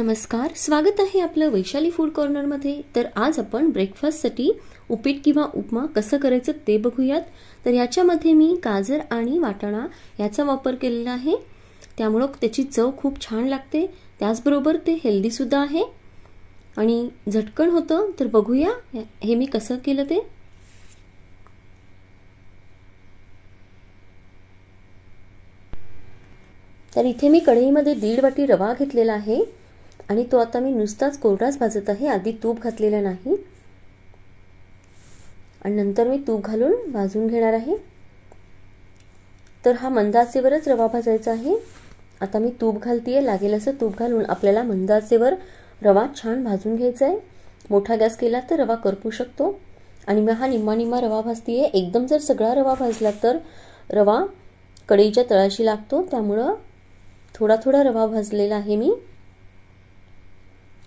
नमस्कार. स्वागत आहे आपलं वैशाली फूड कॉर्नरमध्ये तर आज आपण ब्रेकफास्टसाठी उपीट किंवा उपमा कसं करायचं ते बघूयात. तर याच्यामध्ये मी गाजर आणि वाटाणा याचा वापर केलेला आहे. त्यामुळं त्याची चव खूप छान लागते. त्याचबरोबर ते हेल्दीसुद्धा आहे. आणि झटकन होतं तर बघूया हे मी कसं केलं ते. तर इथे मी कढईमध्ये दीड वाटी रवा घेतलेला आहे. आणि तो आता मी नुसताच कोरडाच भाजत आहे आधी तूप घातलेलं नाही. आणि नंतर मी तूप घालून भाजून घेणार आहे. तर हा मंदाचेवरच रवा भाजायचा आहे. आता मी तूप घालतीये लागेल असं तूप घालून आपल्याला मंदाचेवर रवा छान भाजून घ्यायचा आहे मोठा गॅस केला तर रवा करपू शकतो. आणि मी हा निम्मा निम्मा रवा भाजतीये. एकदम जर सगळा रवा भाजला तर रवा कढईच्या तळाशी लागतो. त्यामुळं थोडा थोडा रवा भाजलेला आहे मी.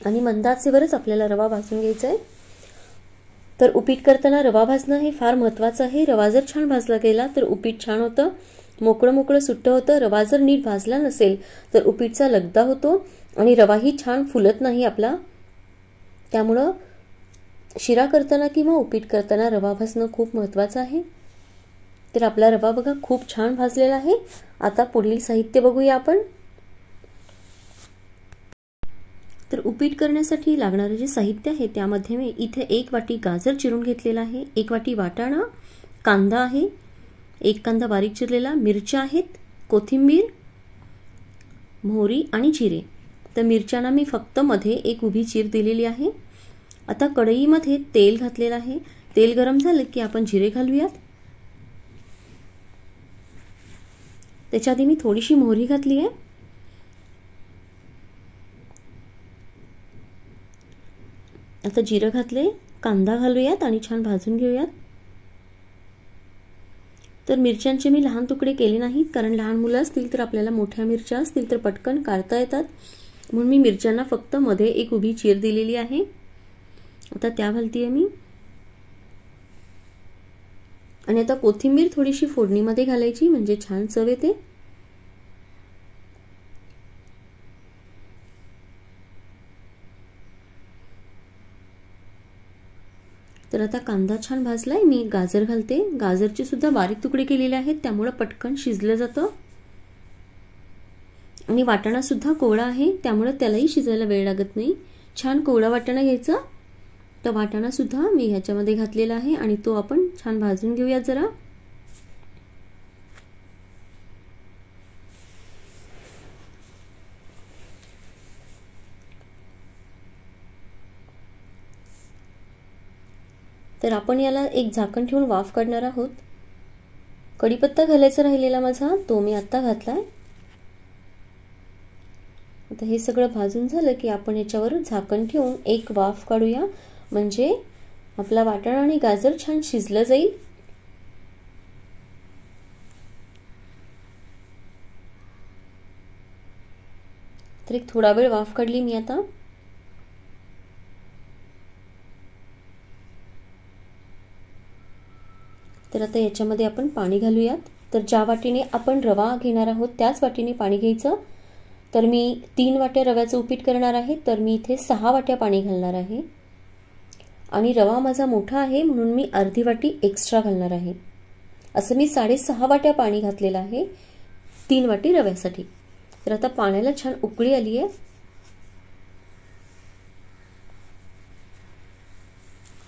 आणि मंदाचेवरच आपल्याला रवा भाजून घ्यायचा आहे तर उपीट करताना रवा भाजणं हे फार महत्त्वाचं आहे. रवा जर छान भाजला गेला तर उपीट छान होतं. मोकळं मोकळं सुट्टं होतं. रवा जर नीट भाजला नसेल तर उपीटचा लगदा होतो आणि रवाही छान फुलत नाही आपला. त्यामुळं शिरा करताना किंवा उपीट करताना रवा भाजणं खूप महत्त्वाचं आहे. तर आपला रवा बघा खूप छान भाजलेला आहे. आता पुढील साहित्य बघूया आपण. तर उपीट करण्यासाठी लागणारे जे साहित्य आहे त्यामध्ये मी इथे एक वाटी गाजर चिरून घेतलेला आहे एक वाटी वाटाणा कांदा आहे एक कांदा बारीक चिरलेला मिरच्या आहेत कोथिंबीर मोहरी आणि जिरे. तर मिरच्यांना मी फक्त मध्ये एक उभी चीर दिलेली आहे. आता कढईमध्ये तेल घातलेलं आहे. तेल गरम झालं की आपण जिरे घालूयात. त्याच्या आधी मी थोडीशी मोहरी घातली आहे. आता जिरं घातले कांदा घालूयात आणि छान भाजून घेऊयात. तर मिरच्यांचे मी लहान तुकडे केले नाहीत कारण लहान मुलं असतील तर आपल्याला मोठ्या मिरच्या असतील तर पटकन काढता येतात. म्हणून मी मिरच्यांना फक्त मध्ये एक उभी चीर दिलेली आहे. आता त्या घालतीये मी. आणि आता कोथिंबीर थोडीशी फोडणीमध्ये घालायची म्हणजे छान चव येते. तर आता कांदा छान भाजला आहे मी गाजर घालते. गाजरचे सुद्धा बारीक तुकडे केलेले आहेत. त्यामुळं पटकन शिजलं जातं. आणि वाटाणासुद्धा कोवळा आहे. त्यामुळं त्यालाही शिजायला वेळ लागत नाही. छान कोवळा वाटाणा घ्यायचा. तर वाटाणासुद्धा मी ह्याच्यामध्ये घातलेला आहे आणि तो आपण छान भाजून घेऊया जरा. तर आपण याला एक झाकण ठेवून वाफ काढणार आहोत. कढीपत्ता घालायचा राहिलेला माझा तो मी आत्ता घातलाय. आता हे सगळं भाजून झालं की आपण याच्यावर झाकण ठेवून एक वाफ काढूया. म्हणजे आपला वाटाणा आणि गाजर छान शिजलं जाईल. तर एक थोडा वेळ वाफ काढली मी आता. तर आता याच्यामध्ये आपण पाणी घालूयात. तर ज्या वाटीने आपण रवा घेणार आहोत त्याच वाटीने पाणी घ्यायचं. तर मी तीन वाट्या रव्याचं उपीट करणार आहे. तर मी इथे सहा वाट्या पाणी घालणार आहे. आणि रवा माझा मोठा आहे म्हणून मी अर्धी वाटी एक्स्ट्रा घालणार आहे. असं मी साडेसहा वाट्या पाणी घातलेलं आहे तीन वाटी रव्यासाठी. तर आता पाण्याला छान उकळी आली आहे.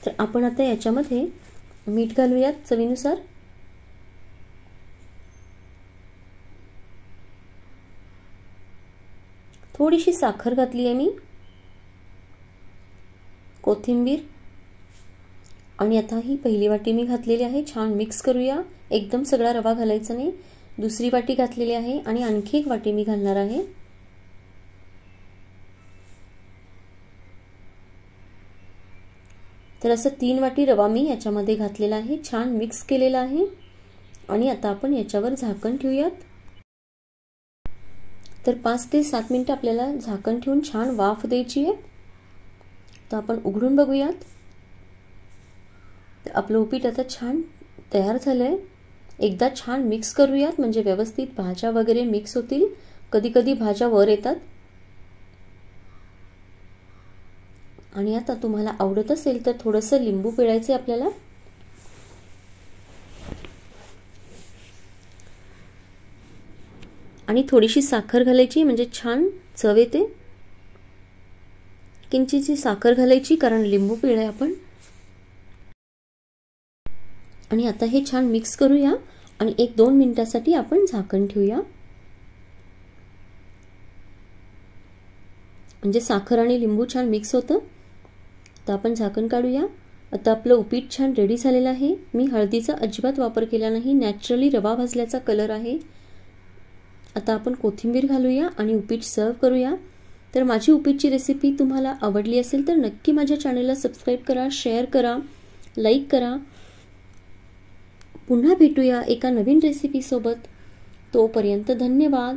तर आपण आता याच्यामध्ये मीठ घालूयात चवीनुसार. थोडीशी साखर घातली आहे मी. कोथिंबीर. आणि आता ही पहिली वाटी मी घातलेली आहे. छान मिक्स करूया. एकदम सगळा रवा घालायचा नाही. दुसरी वाटी घातलेली आहे आणि आणखी एक वाटी मी घालणार आहे. तर असं तीन वाटी रवा मी याच्यामध्ये घातलेला आहे. छान मिक्स केलेला आहे. आणि आता आपण याच्यावर झाकण ठेवूयात. तर पाच ते सात मिनटं आपल्याला झाकण ठेवून छान वाफ द्यायची आहे. तर आपण उघडून बघूयात. आपलं उपीट आता छान तयार झालं आहे एकदा छान मिक्स करूयात म्हणजे व्यवस्थित भाज्या वगैरे मिक्स होतील. कधी कधी भाज्या वर येतात. आणि आता तुम्हाला आवडत असेल तर थोडंसं लिंबू पिळायचं आपल्याला. आणि थोडीशी साखर घालायची म्हणजे छान चव येते. किंचितची साखर घालायची कारण लिंबू पिळाय आपण. आणि आता हे छान मिक्स करूया आणि एक दोन मिनिटासाठी आपण झाकण ठेवूया. म्हणजे साखर आणि लिंबू छान मिक्स होतं. तर आपण झाकण काढूया. आता आपलं उपीट छान रेडी झालेलं आहे. मी हळदीचा अजिबात वापर केला नाही. नॅचरली रवा भाजल्याचा कलर आहे. आता आपण कोथिंबीर घालूया आणि उपीट सर्व करूया. तर माझी उपीटची रेसिपी तुम्हाला आवडली असेल तर नक्की माझ्या चॅनलला सबस्क्राईब करा शेअर करा लाईक करा. पुन्हा भेटूया एका नवीन रेसिपीसोबत तोपर्यंत धन्यवाद.